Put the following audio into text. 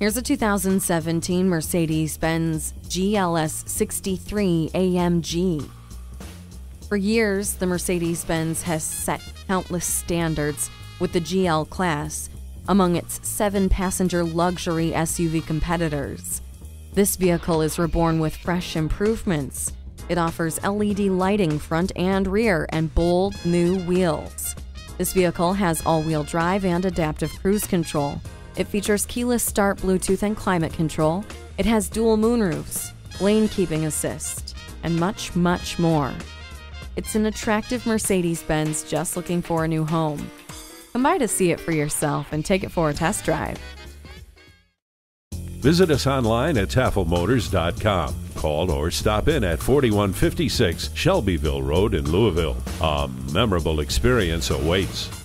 Here's a 2017 Mercedes Benz GLS 63 AMG. For years, the Mercedes Benz has set countless standards with the GL class among its seven passenger luxury SUV competitors. This vehicle is reborn with fresh improvements. It offers LED lighting front and rear and bold new wheels. This vehicle has all wheel drive and adaptive cruise control. It features keyless start, Bluetooth, and climate control. It has dual moonroofs, lane keeping assist, and much, much more. It's an attractive Mercedes Benz just looking for a new home. Come by to see it for yourself and take it for a test drive. Visit us online at tafelmotors.com. Call or stop in at 4156 Shelbyville Road in Louisville. A memorable experience awaits.